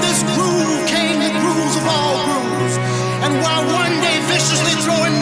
this groove came the grooves of all grooves. And while one day viciously throwing